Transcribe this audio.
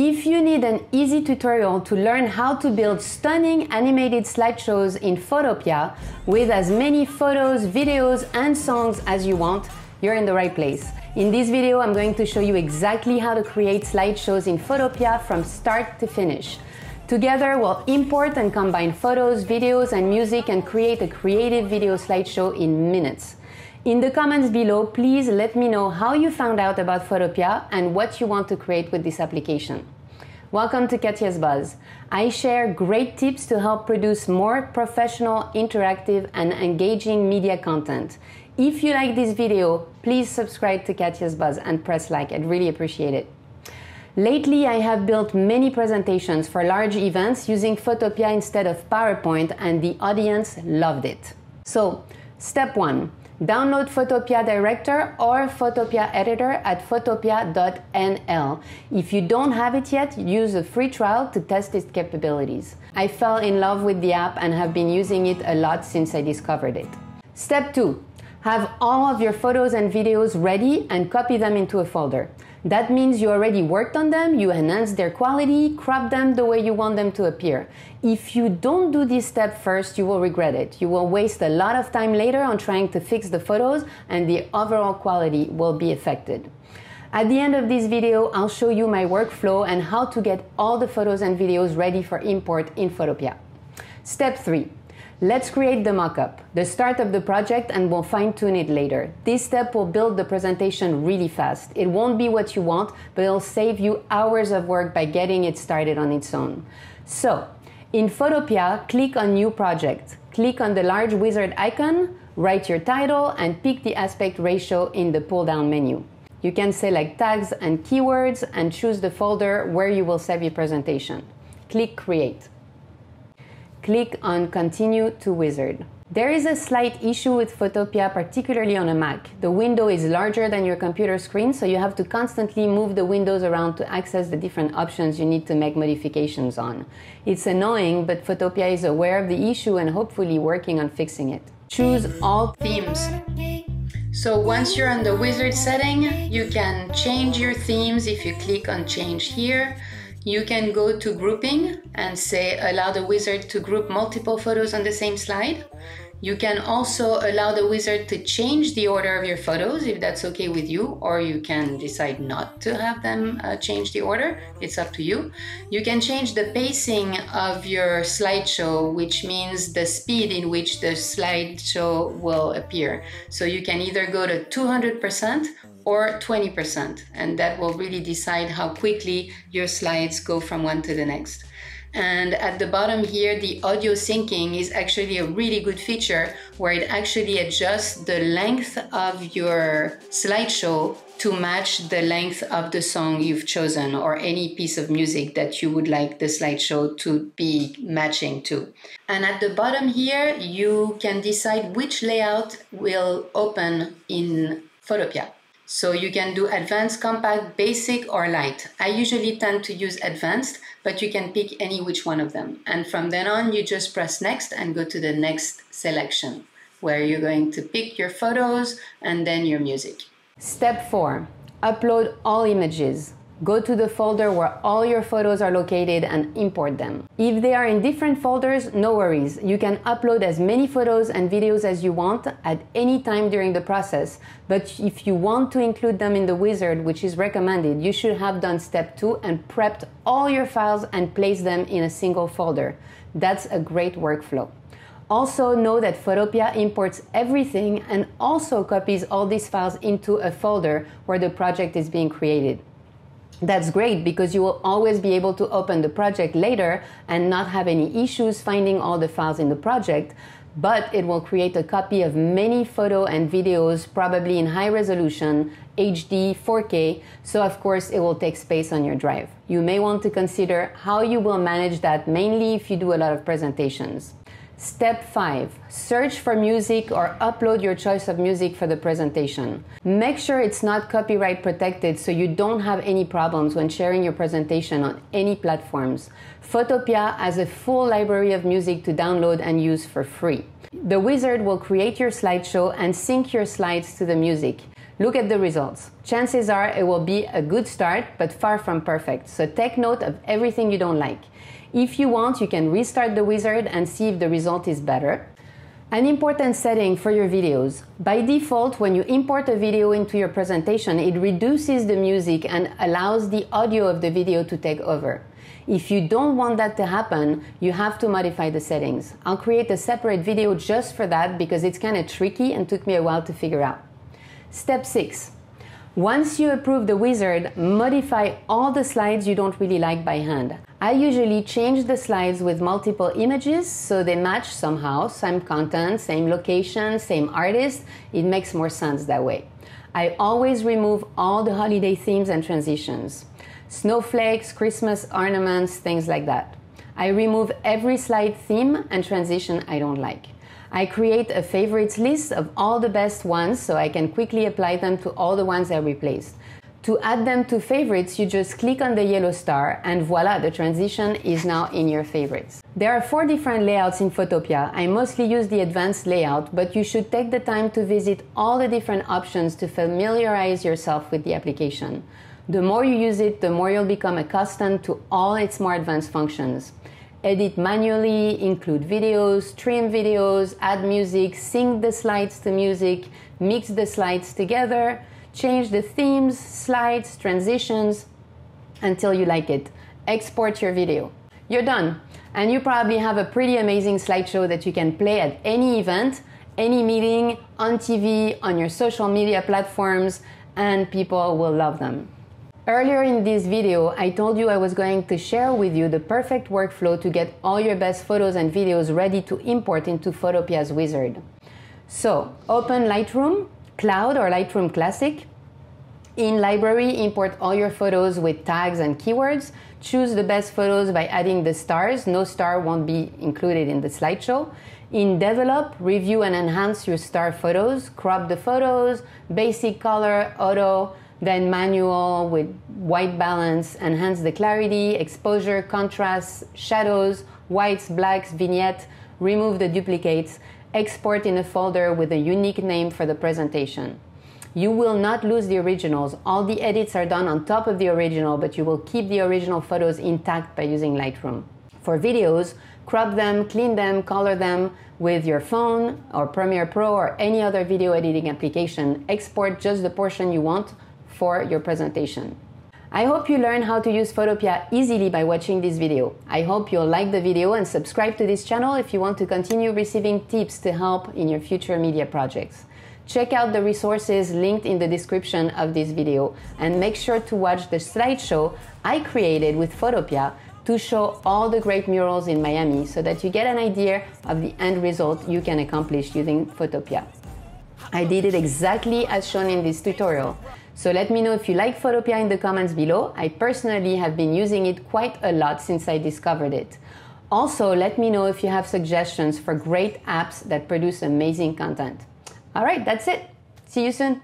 If you need an easy tutorial to learn how to build stunning animated slideshows in Photopia with as many photos, videos, and songs as you want, you're in the right place. In this video, I'm going to show you exactly how to create slideshows in Photopia from start to finish. Together, we'll import and combine photos, videos, and music and create a creative video slideshow in minutes. In the comments below, please let me know how you found out about Photopia and what you want to create with this application. Welcome to Katia's Buzz. I share great tips to help produce more professional, interactive, and engaging media content. If you like this video, please subscribe to Katia's Buzz and press like. I'd really appreciate it. Lately, I have built many presentations for large events using Photopia instead of PowerPoint, and the audience loved it. So, step one Download Photopia Director or Photopia Editor at photopia.nl. If you don't have it yet, use a free trial to test its capabilities. I fell in love with the app and have been using it a lot since I discovered it. Step 2. Have all of your photos and videos ready and copy them into a folder. That means you already worked on them, you enhanced their quality, crop them the way you want them to appear. If you don't do this step first, you will regret it. You will waste a lot of time later on trying to fix the photos and the overall quality will be affected. At the end of this video, I'll show you my workflow and how to get all the photos and videos ready for import in Photopia. Step 3. Let's create the mockup, the start of the project, and we'll fine tune it later. This step will build the presentation really fast. It won't be what you want, but it'll save you hours of work by getting it started on its own. So, in Photopia, click on New Project. Click on the large wizard icon, write your title, and pick the aspect ratio in the pull down menu. You can select tags and keywords and choose the folder where you will save your presentation. Click Create click on Continue to Wizard. There is a slight issue with Photopia, particularly on a Mac. The window is larger than your computer screen, so you have to constantly move the windows around to access the different options you need to make modifications on. It's annoying, but Photopia is aware of the issue and hopefully working on fixing it. Choose all themes. So once you're on the wizard setting, you can change your themes if you click on change here. You can go to grouping and say allow the wizard to group multiple photos on the same slide. You can also allow the wizard to change the order of your photos if that's okay with you, or you can decide not to have them uh, change the order. It's up to you. You can change the pacing of your slideshow, which means the speed in which the slideshow will appear. So you can either go to 200% or 20%, and that will really decide how quickly your slides go from one to the next. And at the bottom here, the audio syncing is actually a really good feature where it actually adjusts the length of your slideshow to match the length of the song you've chosen or any piece of music that you would like the slideshow to be matching to. And at the bottom here, you can decide which layout will open in Photopia. So you can do advanced, compact, basic, or light. I usually tend to use advanced, but you can pick any which one of them. And from then on, you just press next and go to the next selection, where you're going to pick your photos and then your music. Step four, upload all images. Go to the folder where all your photos are located and import them. If they are in different folders, no worries. You can upload as many photos and videos as you want at any time during the process. But if you want to include them in the wizard, which is recommended, you should have done step two and prepped all your files and placed them in a single folder. That's a great workflow. Also know that Photopia imports everything and also copies all these files into a folder where the project is being created. That's great because you will always be able to open the project later and not have any issues finding all the files in the project, but it will create a copy of many photo and videos, probably in high resolution, HD, 4K, so of course it will take space on your drive. You may want to consider how you will manage that mainly if you do a lot of presentations. Step 5. Search for music or upload your choice of music for the presentation. Make sure it's not copyright protected so you don't have any problems when sharing your presentation on any platforms. Photopia has a full library of music to download and use for free. The wizard will create your slideshow and sync your slides to the music. Look at the results. Chances are it will be a good start, but far from perfect. So take note of everything you don't like. If you want, you can restart the wizard and see if the result is better. An important setting for your videos. By default, when you import a video into your presentation, it reduces the music and allows the audio of the video to take over. If you don't want that to happen, you have to modify the settings. I'll create a separate video just for that because it's kind of tricky and took me a while to figure out. Step 6. Once you approve the wizard, modify all the slides you don't really like by hand. I usually change the slides with multiple images so they match somehow, same content, same location, same artist. It makes more sense that way. I always remove all the holiday themes and transitions. Snowflakes, Christmas ornaments, things like that. I remove every slide theme and transition I don't like. I create a favorites list of all the best ones so I can quickly apply them to all the ones I replaced. To add them to favorites, you just click on the yellow star and voila, the transition is now in your favorites. There are four different layouts in Photopia. I mostly use the advanced layout, but you should take the time to visit all the different options to familiarize yourself with the application. The more you use it, the more you'll become accustomed to all its more advanced functions edit manually, include videos, trim videos, add music, sync the slides to music, mix the slides together, change the themes, slides, transitions until you like it. Export your video. You're done. And you probably have a pretty amazing slideshow that you can play at any event, any meeting, on TV, on your social media platforms, and people will love them. Earlier in this video, I told you I was going to share with you the perfect workflow to get all your best photos and videos ready to import into Photopia's wizard. So, open Lightroom, Cloud or Lightroom Classic. In Library, import all your photos with tags and keywords. Choose the best photos by adding the stars. No star won't be included in the slideshow. In Develop, review and enhance your star photos. Crop the photos, basic color, auto, then manual with white balance, enhance the clarity, exposure, contrast, shadows, whites, blacks, vignette, remove the duplicates, export in a folder with a unique name for the presentation. You will not lose the originals. All the edits are done on top of the original, but you will keep the original photos intact by using Lightroom. For videos, crop them, clean them, color them with your phone or Premiere Pro or any other video editing application. Export just the portion you want for your presentation. I hope you learn how to use Photopia easily by watching this video. I hope you'll like the video and subscribe to this channel if you want to continue receiving tips to help in your future media projects. Check out the resources linked in the description of this video and make sure to watch the slideshow I created with Photopia to show all the great murals in Miami so that you get an idea of the end result you can accomplish using Photopia. I did it exactly as shown in this tutorial. So let me know if you like Photopia in the comments below. I personally have been using it quite a lot since I discovered it. Also, let me know if you have suggestions for great apps that produce amazing content. All right, that's it. See you soon.